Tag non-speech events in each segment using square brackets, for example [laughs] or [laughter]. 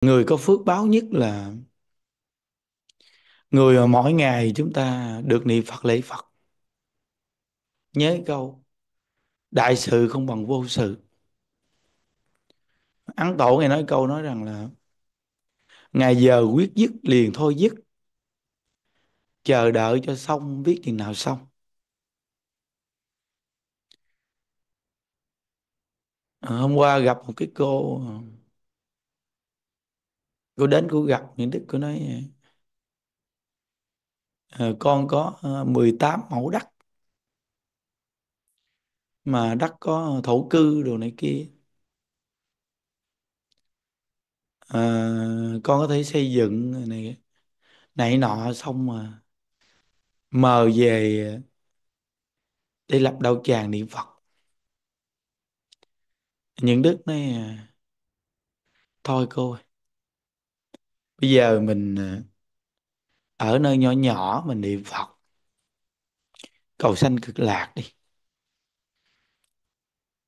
người có phước báo nhất là người mà mỗi ngày chúng ta được niệm Phật, lễ Phật. Nhớ câu, đại sự không bằng vô sự. Ấn Tổ ngày nói câu nói rằng là, ngày giờ quyết dứt liền thôi dứt, chờ đợi cho xong biết chừng nào xong. Hôm qua gặp một cái cô cô đến cô gặp những đức cô nói ờ, con có ờ, 18 mẫu đất. Mà đất có thổ cư đồ này kia. À, con có thể xây dựng này này nọ xong mà mờ về để lập đạo tràng niệm Phật. Những đức này thôi cô ơi, bây giờ mình ờ, ở nơi nhỏ nhỏ mình niệm Phật, cầu sanh cực lạc đi.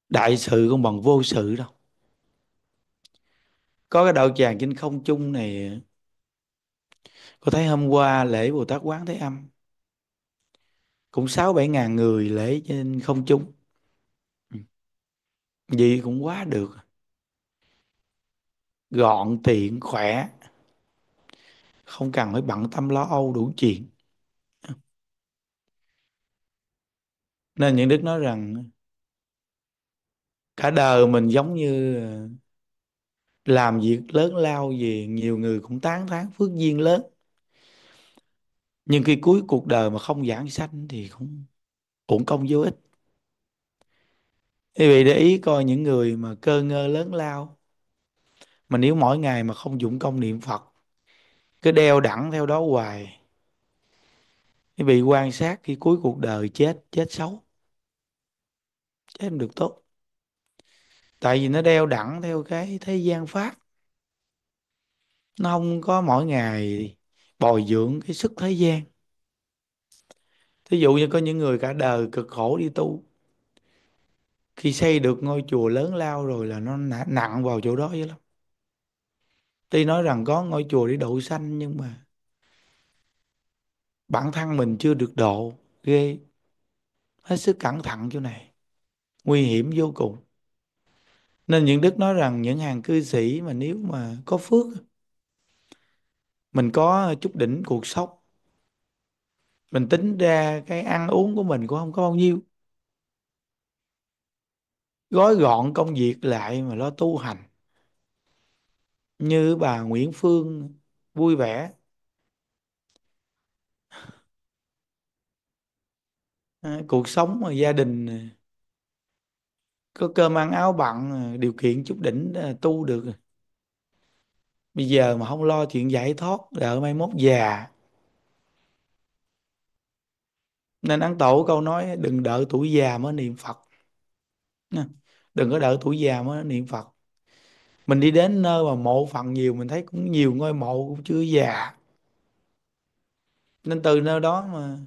Đại sự không bằng vô sự đâu. Có cái đạo tràng trên không trung này, có thấy hôm qua lễ Bồ Tát Quán Thế Âm? Cũng sáu bảy ngàn người lễ trên không trung ừ. gì cũng quá được. Gọn, tiện, khỏe không cần phải bận tâm lo âu đủ chuyện. Nên những đức nói rằng, cả đời mình giống như ờ, làm việc lớn lao gì nhiều người cũng tán thán phước duyên lớn. Nhưng khi cuối cuộc đời mà không giảng sanh thì cũng uổng công vô ích. Quý vị để ý coi những người mà cơ ngơ lớn lao, mà nếu mỗi ngày mà không dụng công niệm Phật cứ đeo đẳng theo đó hoài. Quý vị quan sát khi cuối cuộc đời chết chết xấu. Chết không được tốt. Tại vì nó đeo đẳng theo cái thế gian pháp. Nó không có mỗi ngày bồi dưỡng cái sức thế gian. Thí dụ như có những người cả đời cực khổ đi tu. Khi xây được ngôi chùa lớn lao rồi là nó nặng vào chỗ đó vậy lắm tuy nói rằng có ngôi chùa để độ sanh, nhưng mà bản thân mình chưa được độ, ghê. Hết sức cẩn thận chỗ này. Nguy hiểm vô cùng. Nên những đức nói rằng những hàng cư sĩ mà nếu mà có phước, mình có chút đỉnh cuộc sống, mình tính ra cái ăn uống của mình cũng không có bao nhiêu. Gói gọn công việc lại mà lo tu hành như bà Nguyễn Phương vui vẻ. À, cuộc sống mà gia đình à, có cơm ăn áo bặn à, điều kiện chút đỉnh à, tu được. Bây giờ mà không lo chuyện giải thoát đợi mai mốt già. Nên ăn tổ câu nói đừng đợi tuổi già mới niệm Phật. Đừng có đợi tuổi già mới niệm Phật mình đi đến nơi mà mộ phần nhiều, mình thấy cũng nhiều ngôi mộ cũng chưa già. Nên từ nơi đó mà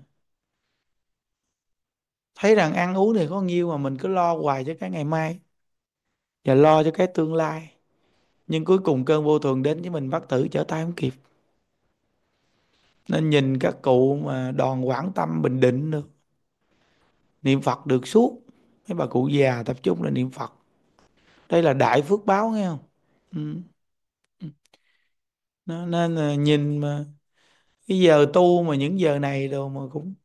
thấy rằng ăn uống thì có nhiêu mà mình cứ lo hoài cho cái ngày mai và lo cho cái tương lai. Nhưng cuối cùng cơn vô thường đến với mình bắt tử trở tay không kịp. Nên nhìn các cụ mà đòn quảng tâm bình định được. Niệm Phật được suốt. Mấy bà cụ già tập trung là niệm Phật. Đây là đại phước báo, nghe không? Ừ. ừ. nên là nhìn mà cái giờ tu mà những giờ này đâu mà cũng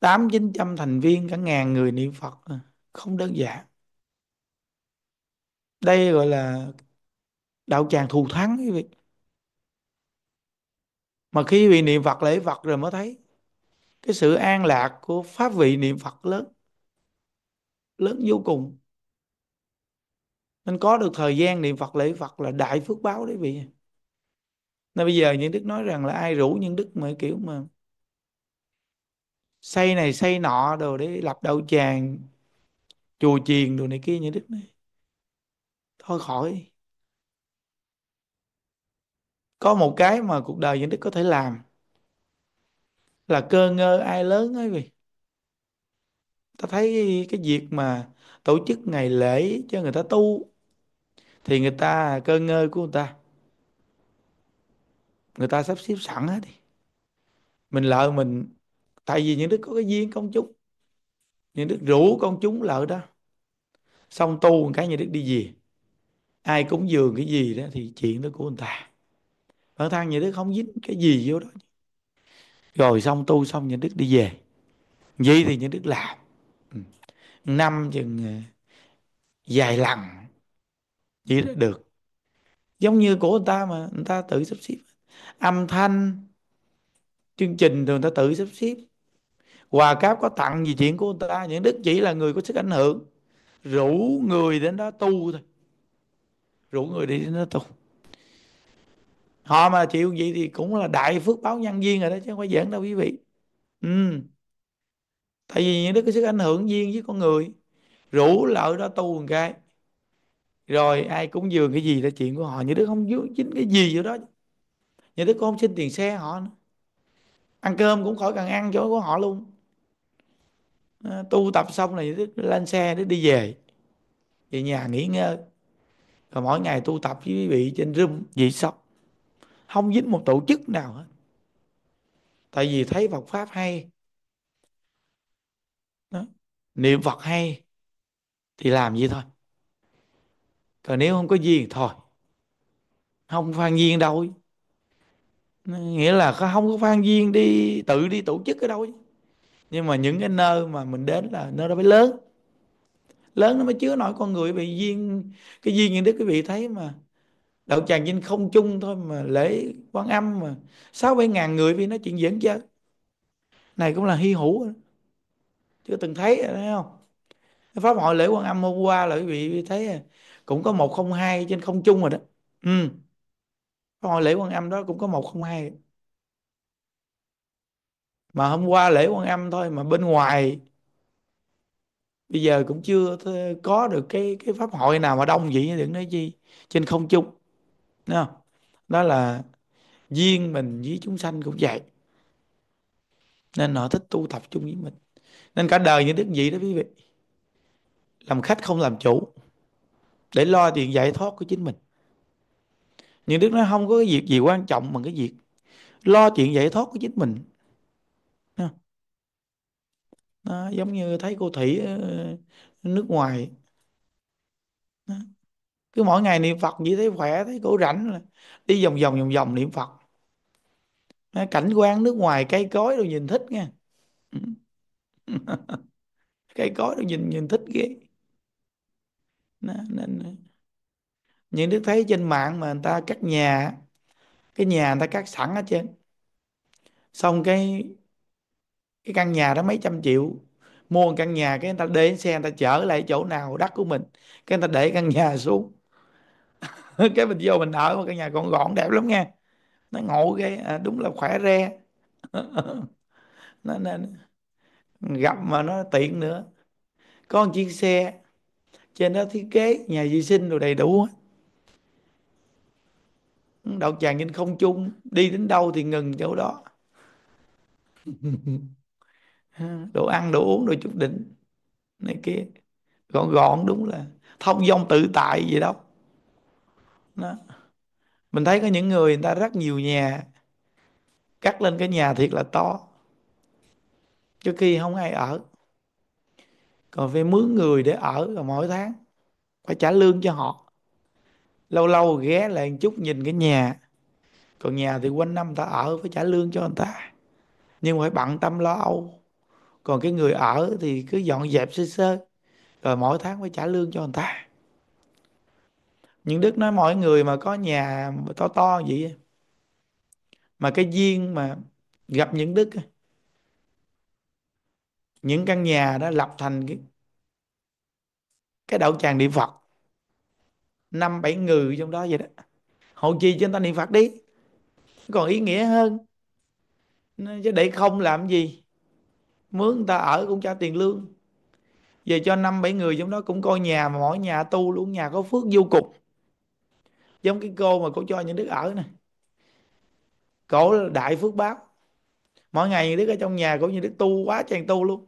tám, chín trăm thành viên, cả ngàn người niệm Phật à, không đơn giản đây gọi là đạo tràng thù thắng quý vị mà khi vị niệm Phật, lễ Phật rồi mới thấy cái sự an lạc của pháp vị niệm Phật lớn lớn vô cùng nên có được thời gian niệm Phật, lễ Phật là đại phước báo đấy vị. Nên bây giờ những đức nói rằng là ai rủ những đức mà kiểu mà xây này, xây nọ đồ để lập đạo tràng, chùa chiền đồ này kia, những đức này. Thôi khỏi. Có một cái mà cuộc đời những đức có thể làm là cơ ngơ ai lớn ấy vì ta thấy cái việc mà tổ chức ngày lễ cho người ta tu thì người ta cơ ngơi của người ta. Người ta sắp xếp sẵn hết đi. Mình lợi mình, tại vì những đức có cái duyên công chúng, những đức rủ công chúng lợi đó, xong tu một cái những đức đi về. Ai cúng dường cái gì đó thì chuyện đó của người ta. Bản thân những đức không dính cái gì vô đó. Rồi xong tu xong những đức đi về. Vậy thì những đức làm. Ừ. Năm chừng ờ, dài vài lần vậy đó được. Giống như của người ta mà, người ta tự sắp xếp. Âm thanh, chương trình thường người ta tự sắp xếp. Quà cáp có tặng gì chuyện của người ta, những đức chỉ là người có sức ảnh hưởng. Rủ người đến đó tu thôi. Rủ người đi đến đó tu. Họ mà chịu vậy thì cũng là đại phước báo nhân duyên rồi đó, chứ không phải giỡn đâu quý vị. Ừ. Tại vì những đức có sức ảnh hưởng duyên với con người. Rủ lợi đó tu một cái rồi ai cúng dường cái gì là chuyện của họ. Như đức không dính cái gì vô đó. Như đức cũng không xin tiền xe họ nữa. Ăn cơm cũng khỏi cần ăn chỗ của họ luôn. À, tu tập xong là những đức lên xe để đi về. Về nhà nghỉ ngơi. Rồi mỗi ngày tu tập với quý vị trên room vậy xong không dính một tổ chức nào hết. Tại vì thấy Phật pháp hay. Đó. niệm Phật hay thì làm gì thôi còn nếu không có duyên thôi. Không phan duyên đâu. Nghĩa là không có phan duyên đi, tự đi tổ chức ở đâu. Nhưng mà những cái nơi mà mình đến là nơi đó phải lớn. Lớn nó mới chứa nổi con người. Bị duyên, cái duyên như đức quý vị thấy mà, đạo tràng trên không chung thôi mà lễ quan âm mà sáu bảy ngàn người vì nói chuyện diễn chơi. Này cũng là hy hữu chưa từng thấy thấy không? Pháp hội lễ quan âm hôm qua là quý vị thấy à, cũng có 102 trên không chung rồi đó. Ừ. Pháp hội lễ quan âm đó cũng có 102 mà hôm qua lễ quan âm thôi mà bên ngoài, bây giờ cũng chưa có được cái cái pháp hội nào mà đông vậy, đừng nói chi, trên không chung. Đúng không? đó là duyên mình với chúng sanh cũng vậy. Nên họ thích tu tập chung với mình. Nên cả đời những đức gì đó quý vị. Làm khách không làm chủ để lo tiền giải thoát của chính mình. Nhưng đức nó không có cái việc gì quan trọng bằng cái việc lo chuyện giải thoát của chính mình. Đó, giống như thấy cô Thủy ờ, nước ngoài. Đó. cứ mỗi ngày niệm Phật như thấy khỏe thấy cổ rảnh là đi vòng vòng vòng vòng niệm Phật. Đó, cảnh quan nước ngoài cây cối đâu nhìn thích nha. [laughs] Cây cối đâu nhìn nhìn thích ghê nên những đứa thấy trên mạng mà người ta cắt nhà cái nhà người ta cắt sẵn ở trên, xong cái cái căn nhà đó mấy trăm triệu. Mua một căn nhà cái người ta để xe người ta chở lại chỗ nào đất của mình. Cái người ta để căn nhà xuống. [laughs] Cái mình vô mình ở một căn nhà gọn gọn đẹp lắm nha nó ngộ ghê. À, đúng là khỏe re. [laughs] Nó nên gặp mà nó tiện nữa. Có một chiếc xe trên đó thiết kế nhà vệ sinh đồ đầy đủ đậu tràng trên không trung đi đến đâu thì ngừng chỗ đó. [laughs] Đồ ăn đồ uống đồ chút đỉnh này kia. Gọn gọn đúng là thông dong tự tại gì đâu đó. mình thấy có những người người ta rất nhiều nhà cắt lên cái nhà thiệt là to. Trước khi không ai ở còn phải mướn người để ở rồi mỗi tháng. Phải trả lương cho họ. Lâu lâu ghé lại một chút nhìn cái nhà. Còn nhà thì quanh năm ta ở phải trả lương cho người ta. Nhưng phải bận tâm lo âu. Còn cái người ở thì cứ dọn dẹp sơ sơ. Rồi mỗi tháng phải trả lương cho người ta. Những đức nói mọi người mà có nhà to to vậy mà cái duyên mà gặp những đức những căn nhà đó lập thành cái cái đạo tràng niệm Phật. Năm bảy người trong đó vậy đó. Hộ chi cho người ta niệm Phật đi. Còn ý nghĩa hơn chứ để không làm gì, mướn người ta ở cũng trả tiền lương. Về cho năm bảy người trong đó cũng coi nhà mà mỗi nhà tu luôn, nhà có phước vô cùng. Giống cái cô mà cô cho những đứa ở này cổ đại phước báo. Mỗi ngày những đứa ở trong nhà cổ như đứa tu quá chàng tu luôn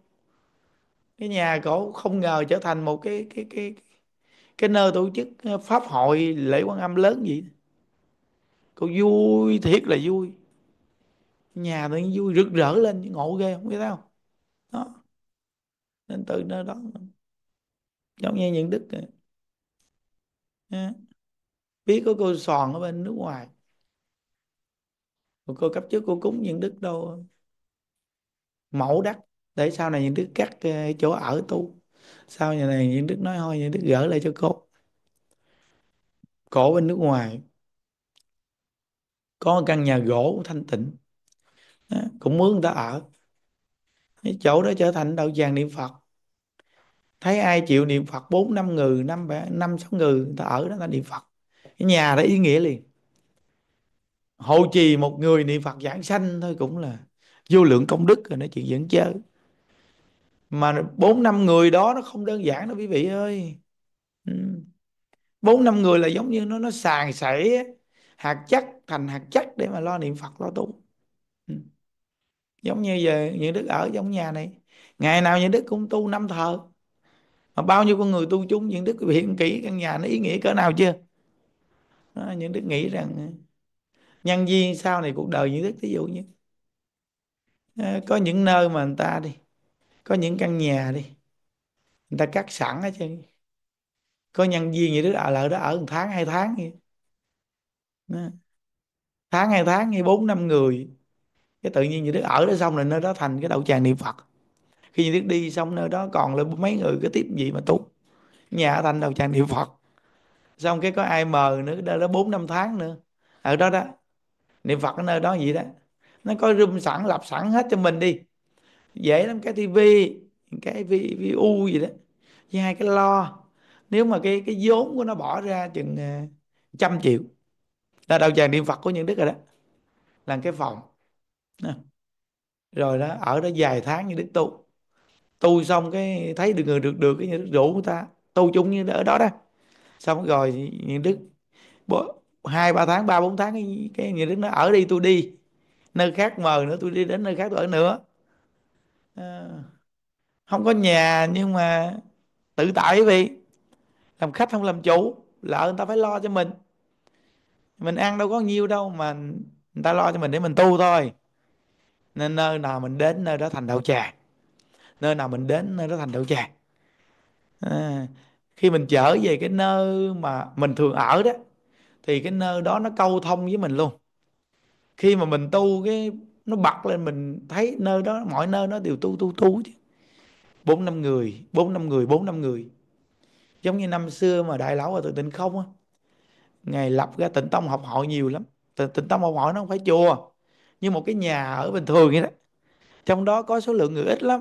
cái nhà cổ không ngờ trở thành một cái cái cái cái nơi tổ chức ờ, pháp hội lễ quan âm lớn vậy. Cô vui thiệt là vui. Nhà tự nhiên vui rực rỡ lên, ngộ ghê, không biết sao. Đó. Nên từ nơi đó giống như những đức biết có cô sòn ở bên nước ngoài. Cô cấp trước cô cúng những đức đâu. Mẫu đắc để sau này những đức cắt ờ, chỗ ở tu. Sau nhà này những đức nói thôi những đức gỡ lại cho cô. Cổ bên nước ngoài. Có một căn nhà gỗ thanh tịnh. Đó, cũng mướn người ta ở. Cái chỗ đó trở thành đạo tràng niệm Phật. Thấy ai chịu niệm Phật bốn năm người năm năm sáu người người ta ở đó ta niệm Phật. Cái nhà đó ý nghĩa liền. Hộ trì một người niệm Phật giảng sanh thôi cũng là vô lượng công đức rồi nói chuyện dẫn chơi mà bốn năm người đó nó không đơn giản đâu quý vị ơi. Ừ. Bốn năm người là giống như nó nó sàn sảy hạt chất thành hạt chất để mà lo niệm Phật lo tu. Ừ. Giống như giờ những đức ở trong nhà này. Ngày nào những đức cũng tu năm thờ. Mà bao nhiêu con người tu chung những đức hiện kỹ căn nhà nó ý nghĩa cỡ nào chưa? Đó, những đức nghĩ rằng ờ, nhân viên sau này cuộc đời những đức ví dụ như ờ, có những nơi mà người ta đi có những căn nhà đi, người ta cắt sẵn hết trơn. Có nhân viên gì đó à, ở lại đó ở một tháng, hai tháng vậy. Đó. tháng, hai tháng hay bốn, năm người. Cái tự nhiên như đức ở đó xong rồi nơi đó thành cái đậu tràng niệm Phật. Khi như đức đi xong nơi đó còn là mấy người cái tiếp gì mà tu. Nhà thành đậu tràng niệm Phật. Xong cái có ai mờ nữa đó đó bốn, năm tháng nữa. Ở đó đó, niệm Phật ở nơi đó vậy đó. Nó có room sẵn, lập sẵn hết cho mình đi dễ lắm cái tivi cái vi, vi u gì đó với hai cái lo. Nếu mà cái cái vốn của nó bỏ ra chừng à, trăm triệu là đầu tràng niệm Phật của những đức rồi đó là cái phòng. Rồi đó ở đó vài tháng như đức tu. Tu xong cái thấy được người được được cái như đức rủ người ta tu chung như ở đó đó. Xong rồi những đức hai ba tháng ba bốn tháng cái, cái những đức nó ở đi tôi đi nơi khác mờ nữa tôi đi đến nơi khác tôi ở nữa. Ờ, không có nhà nhưng mà tự tại quý vị. Làm khách không làm chủ lỡ người ta phải lo cho mình. Mình ăn đâu có nhiêu đâu mà người ta lo cho mình để mình tu thôi. Nên nơi nào mình đến nơi đó thành đạo tràng. Nơi nào mình đến nơi đó thành đạo tràng. À, khi mình trở về cái nơi mà mình thường ở đó thì cái nơi đó nó câu thông với mình luôn. Khi mà mình tu cái nó bật lên mình thấy nơi đó mọi nơi nó đều tu tu tu chứ. Bốn năm người bốn năm người bốn năm người. Giống như năm xưa mà đại lão và tự tịnh không á. Ngày lập ra tịnh tông học hội nhiều lắm. Tịnh, tịnh tông học hội nó không phải chùa như một cái nhà ở bình thường vậy đó. Trong đó có số lượng người ít lắm.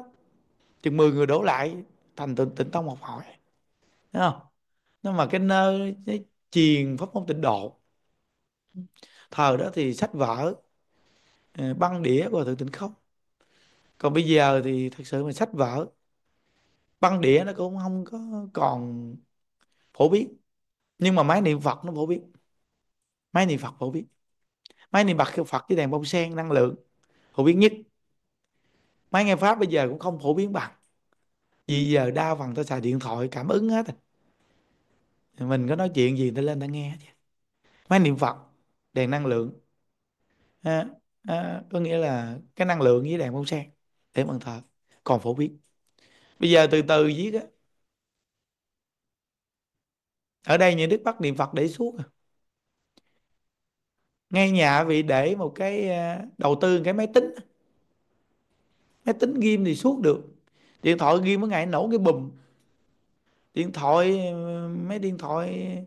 Chừng 10 người đổ lại thành tịnh, tịnh tông học hội Thấy không? Nhưng mà cái nơi cái truyền pháp môn tịnh độ. Thời đó thì sách vở ờ, băng đĩa của tự tịnh không. Còn bây giờ thì thật sự mà sách vở băng đĩa nó cũng không có còn phổ biến. Nhưng mà máy niệm Phật nó phổ biến. Máy niệm Phật phổ biến. Máy niệm Phật Phật với đèn bông sen năng lượng phổ biến nhất. Máy nghe pháp bây giờ cũng không phổ biến bằng. Vì giờ đa phần ta xài điện thoại cảm ứng hết mình có nói chuyện gì ta lên ta nghe chứ. Máy niệm Phật đèn năng lượng. À, à, có nghĩa là cái năng lượng với đèn bông sen để bàn thờ còn phổ biến. Bây giờ từ từ viết á. Ở đây những đức bắt niệm Phật để suốt à. ngay nhà vị để một cái ờ, đầu tư cái máy tính. Máy tính ghim thì suốt được. Điện thoại ghim mỗi ngày nổ cái bùm. Điện thoại ờ, mấy điện thoại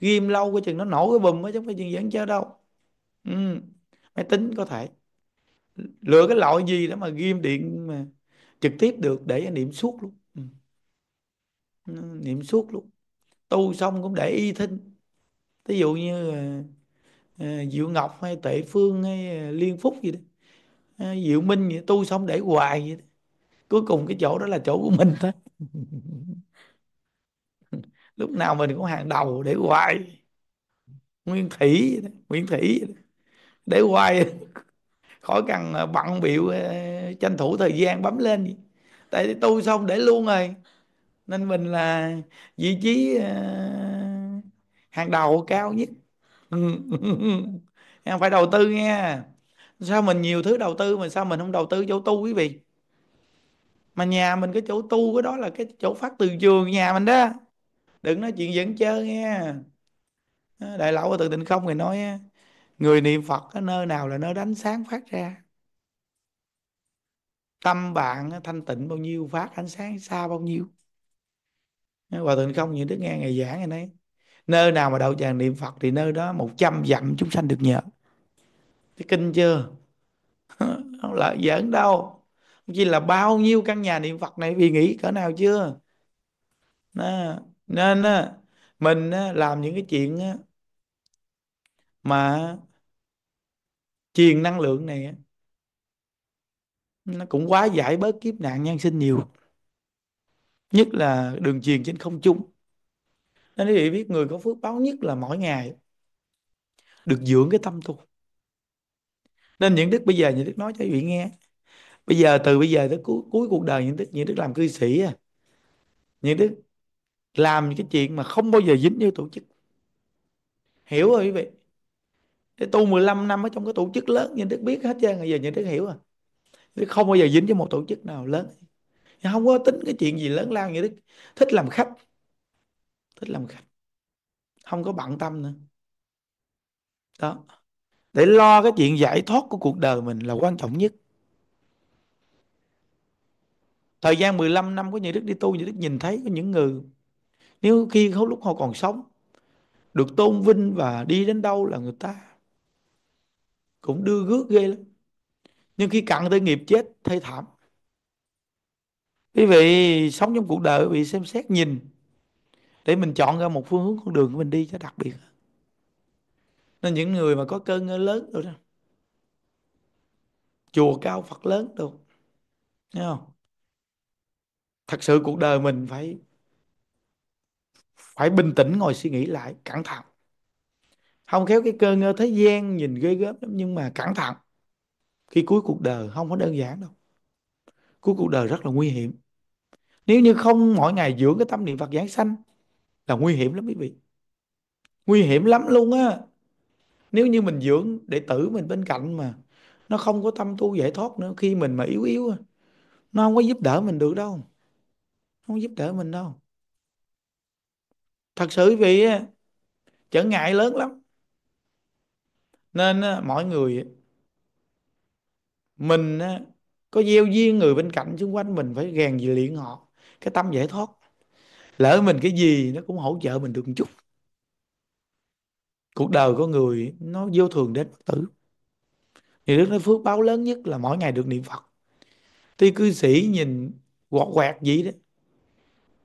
ghim lâu cái chừng nó nổ cái bùm chứ không phải chuyện dẫn chơi đâu. Ừ máy tính có thể. Lựa cái loại gì đó mà ghim điện mà trực tiếp được để niệm suốt luôn. Ừ. niệm suốt luôn. Tu xong cũng để y thinh. Ví dụ như ờ, ờ, Diệu Ngọc hay Tệ Phương hay ờ, Liên Phúc gì đó. Diệu Minh gì tu xong để hoài vậy đó. cuối cùng cái chỗ đó là chỗ của mình thôi. [laughs] Lúc nào mình cũng hàng đầu để hoài. Nguyên Thủy Nguyên Thủy để hoài [laughs] khỏi cần ờ, bận biểu ờ, tranh thủ thời gian bấm lên. Tại tu xong để luôn rồi. Nên mình là vị trí ờ, hàng đầu, cao nhất. [laughs] Em phải đầu tư nghe. Sao mình nhiều thứ đầu tư mà sao mình không đầu tư chỗ tu quý vị? Mà nhà mình cái chỗ tu cái đó là cái chỗ phát từ trường nhà mình đó. Đừng nói chuyện dẫn chơi nghe. Đại lão ở từ định không người nói người niệm Phật ở nơi nào là nơi đánh ánh sáng phát ra? Tâm bạn thanh tịnh bao nhiêu, phát ánh sáng xa bao nhiêu? Hòa thượng không những đức nghe ngày giảng ngày nay. Nơi nào mà đậu tràng niệm Phật thì nơi đó một trăm dặm chúng sanh được nhờ. Cái kinh chưa? [laughs] Không là giỡn đâu. Chỉ là bao nhiêu căn nhà niệm Phật này vì nghĩ cỡ nào chưa? Đó. nên mình làm những cái chuyện mà truyền năng lượng này nó cũng quá giải bớt kiếp nạn nhân sinh nhiều. Nhất là đường truyền trên không trung. Nên quý vị biết người có phước báo nhất là mỗi ngày được dưỡng cái tâm tu. Nên những đức bây giờ những đức nói cho quý vị nghe. Bây giờ từ bây giờ tới cuối, cuối cuộc đời những đức những đức làm cư sĩ à những đức làm những cái chuyện mà không bao giờ dính với tổ chức. Hiểu rồi quý vị? Để tu 15 năm ở trong cái tổ chức lớn nhưng Đức biết hết trơn giờ nhìn Đức hiểu à Đức không bao giờ dính với một tổ chức nào lớn. Không có tính cái chuyện gì lớn lao như Đức. Thích làm khách. Thích làm khách. Không có bận tâm nữa. Đó. Để lo cái chuyện giải thoát của cuộc đời mình là quan trọng nhất. Thời gian 15 năm của nhà Đức đi tu, nhà Đức nhìn thấy có những người, nếu khi lúc họ còn sống, được tôn vinh và đi đến đâu là người ta cũng đưa rước ghê lắm. Nhưng khi cận tới nghiệp chết thê thảm. Quý vị sống trong cuộc đời quý vị xem xét nhìn. Để mình chọn ra một phương hướng con đường của mình đi cho đặc biệt. Nên những người mà có cơ lớn rồi đó, chùa cao Phật lớn đâu. Thấy không? Thật sự cuộc đời mình phải phải bình tĩnh ngồi suy nghĩ lại, cẩn thận không khéo cái cơ ngơ thế gian nhìn ghê gớm lắm, nhưng mà cẩn thận. Khi cuối cuộc đời không có đơn giản đâu. Cuối cuộc đời rất là nguy hiểm. Nếu như không mỗi ngày dưỡng cái tâm niệm Phật giảng sanh là nguy hiểm lắm quý vị. Nguy hiểm lắm luôn á. Nếu như mình dưỡng đệ tử mình bên cạnh mà nó không có tâm tu giải thoát nữa, khi mình mà yếu yếu nó không có giúp đỡ mình được đâu. Không giúp đỡ mình đâu. Thật sự vì trở ngại lớn lắm nên mọi người mình có gieo duyên người bên cạnh xung quanh mình phải rèn gì luyện họ, cái tâm giải thoát. Lỡ mình cái gì nó cũng hỗ trợ mình được một chút. Cuộc đời của người nó vô thường đến bất tử. Thì đức nói phước báo lớn nhất là mỗi ngày được niệm Phật. Tuy cư sĩ nhìn quọt quẹt gì đó,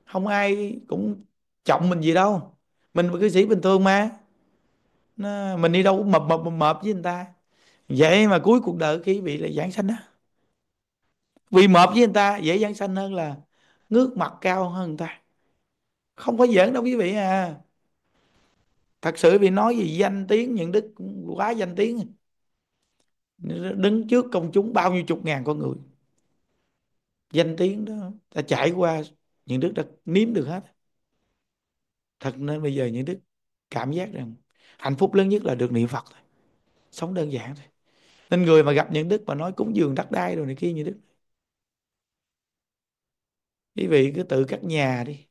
không ai cũng trọng mình gì đâu. Mình là cư sĩ bình thường mà nó, mình đi đâu cũng mập mập mập, mập với người ta. Vậy mà cuối cuộc đời khi bị là giảng sanh đó vì mập với người ta dễ giảng sanh hơn là ngước mặt cao hơn người ta. Không có giỡn đâu quý vị à. Thật sự vì nói gì danh tiếng những đức cũng quá danh tiếng. Đứng trước công chúng bao nhiêu chục ngàn con người. Danh tiếng đó ta trải qua những đức đã nếm được hết. Thật nên bây giờ những đức cảm giác rằng hạnh phúc lớn nhất là được niệm Phật thôi. Sống đơn giản thôi. Nên người mà gặp những đức mà nói cúng dường đất đai rồi này kia như đức. Quý vị cứ tự cắt nhà đi.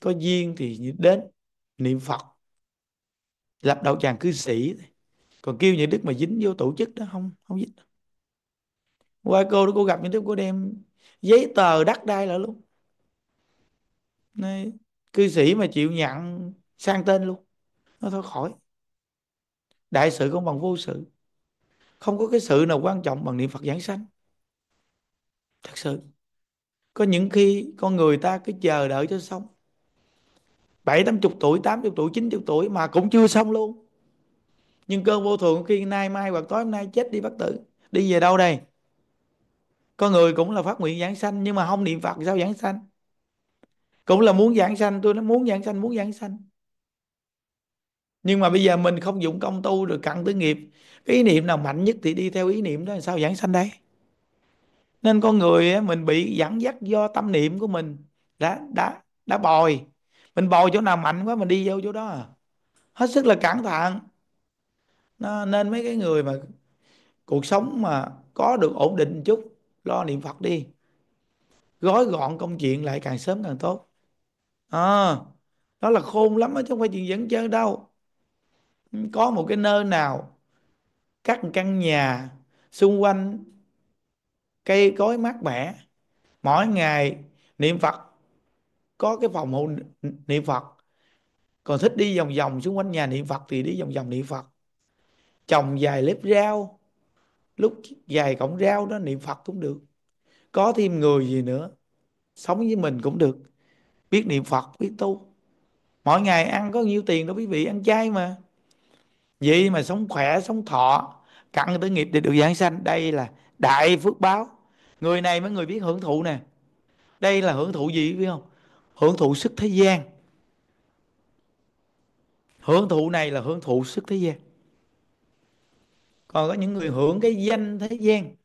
Có duyên thì đến niệm Phật. Lập đạo tràng cư sĩ còn kêu những đức mà dính vô tổ chức đó không không dính qua cô đó cô gặp những đức cô đem giấy tờ đất đai lại luôn. Này, cư sĩ mà chịu nhận sang tên luôn nó thôi khỏi. Đại sự không bằng vô sự. Không có cái sự nào quan trọng bằng niệm Phật giảng sanh. Thật sự. Có những khi con người ta cứ chờ đợi cho xong. Bảy, tám chục tuổi, tám chục tuổi, chín chục tuổi mà cũng chưa xong luôn. Nhưng cơn vô thường khi nay mai hoặc tối hôm nay chết đi bất tử. Đi về đâu đây? Có người cũng là phát nguyện giảng sanh nhưng mà không niệm Phật sao giảng sanh? Cũng là muốn giảng sanh, tôi nói muốn giảng sanh, muốn giảng sanh nhưng mà bây giờ mình không dụng công tu rồi cặn tới nghiệp cái ý niệm nào mạnh nhất thì đi theo ý niệm đó làm sao giảng sanh đây? Nên con người mình bị dẫn dắt do tâm niệm của mình đã đã đã bồi. Mình bồi chỗ nào mạnh quá mình đi vô chỗ đó. À. hết sức là cẩn thận. Nó nên mấy cái người mà cuộc sống mà có được ổn định một chút lo niệm Phật đi. Gói gọn công chuyện lại càng sớm càng tốt. À, đó là khôn lắm đó, chứ không phải chuyện dẫn chơi đâu có một cái nơi nào cắt một căn nhà xung quanh cây cối mát mẻ, mỗi ngày niệm Phật, có cái phòng hộ niệm Phật. Còn thích đi vòng vòng xung quanh nhà niệm Phật thì đi vòng vòng niệm Phật. Trồng vài lớp rau, lúc vài cọng rau đó niệm Phật cũng được. Có thêm người gì nữa, sống với mình cũng được. Biết niệm Phật, biết tu. Mỗi ngày ăn có nhiêu tiền đâu quý vị, ăn chay mà vậy mà sống khỏe, sống thọ, cặn tới nghiệp để được giảng sanh, đây là đại phước báo. Người này mới người biết hưởng thụ nè. Đây là hưởng thụ gì, biết không? Hưởng thụ sức thế gian. Hưởng thụ này là hưởng thụ sức thế gian. Còn có những người hưởng cái danh thế gian.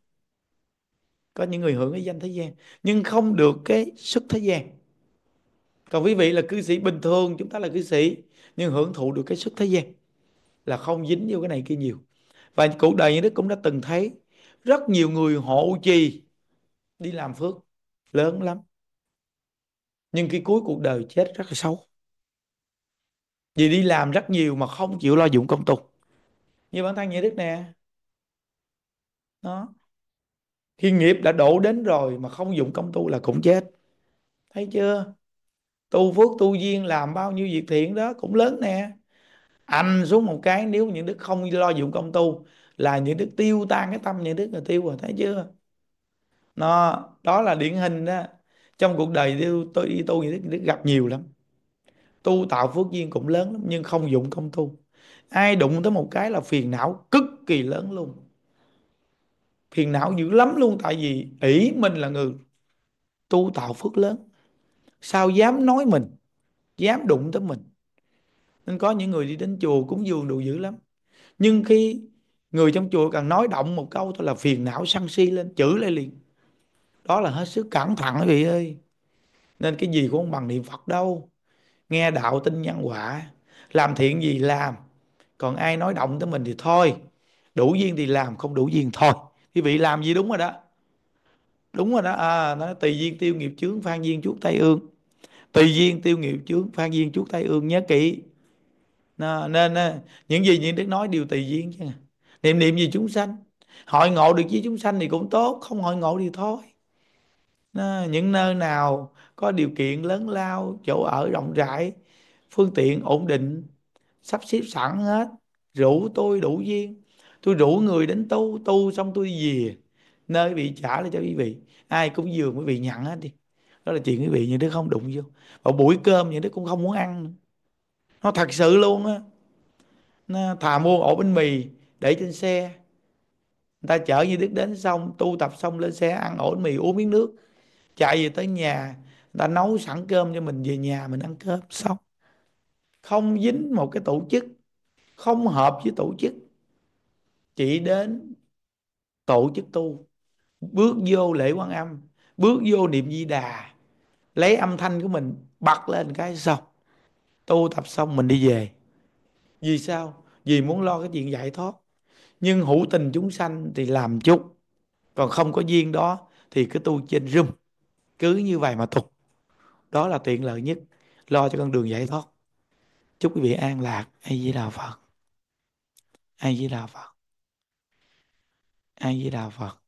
Có những người hưởng cái danh thế gian, nhưng không được cái sức thế gian. Còn quý vị là cư sĩ bình thường, chúng ta là cư sĩ, nhưng hưởng thụ được cái sức thế gian là không dính vô cái này kia nhiều. Và cuộc đời như đức cũng đã từng thấy rất nhiều người hộ trì đi làm phước, lớn lắm. Nhưng khi cuối cuộc đời chết rất là xấu. Vì đi làm rất nhiều mà không chịu lo dụng công tu như bản thân như đức nè. Đó. Khi nghiệp đã đổ đến rồi mà không dụng công tu là cũng chết. Thấy chưa? Tu phước tu duyên làm bao nhiêu việc thiện đó cũng lớn nè anh xuống một cái nếu những đức không lo dụng công tu là những đức tiêu tan cái tâm những đức là tiêu rồi thấy chưa? Nó đó là điển hình đó. Trong cuộc đời tôi, tôi đi tu những đức, những đức gặp nhiều lắm. Tu tạo phước duyên cũng lớn lắm nhưng không dụng công tu. Ai đụng tới một cái là phiền não cực kỳ lớn luôn. Phiền não dữ lắm luôn tại vì ỷ mình là người tu tạo phước lớn. Sao dám nói mình dám đụng tới mình? Nên có những người đi đến chùa cúng dường đồ dữ lắm. Nhưng khi người trong chùa càng nói động một câu thôi là phiền não sân si lên chửi lại liền. Đó là hết sức cẩn thận quý vị ơi. Nên cái gì cũng không bằng niệm Phật đâu. Nghe đạo tin nhân quả. Làm thiện gì làm. Còn ai nói động tới mình thì thôi. Đủ duyên thì làm không đủ duyên thôi. Quý vị làm gì đúng rồi đó. Đúng rồi đó. À, nó tùy duyên tiêu nghiệp chướng phan duyên chuốc tay ương. Tùy duyên tiêu nghiệp chướng phan duyên chuốc tay ương. Nhớ kỹ nó, nên những gì những đức nói đều tùy duyên chứ. Niệm niệm gì chúng sanh. Hội ngộ được với chúng sanh thì cũng tốt không hội ngộ thì thôi. Nó, những nơi nào có điều kiện lớn lao chỗ ở rộng rãi phương tiện ổn định sắp xếp sẵn hết rủ tôi đủ duyên. Tôi rủ người đến tu tu xong tôi về. Nơi bị trả lại cho quý vị. Ai cũng dường quý vị nhận hết đi. Đó là chuyện quý vị như đứa không đụng vô. Và buổi cơm những đứa cũng không muốn ăn nữa nó thật sự luôn á. Nó thà mua ổ bánh mì để trên xe. Người ta chở như đức đến xong, tu tập xong lên xe ăn ổ bánh mì, uống miếng nước. Chạy về tới nhà, người ta nấu sẵn cơm cho mình về nhà, mình ăn cơm xong. Không dính một cái tổ chức, không hợp với tổ chức. Chỉ đến tổ chức tu. Bước vô lễ quan âm, bước vô niệm di đà, lấy âm thanh của mình bật lên cái xong tu tập xong mình đi về. Vì sao? Vì muốn lo cái chuyện giải thoát. Nhưng hữu tình chúng sanh thì làm chút. Còn không có duyên đó thì cứ tu trên rung. Cứ như vậy mà tu đó là tiện lợi nhất. Lo cho con đường giải thoát. Chúc quý vị an lạc. Ai di đà phật. Ai di đà phật. Ai di đà phật.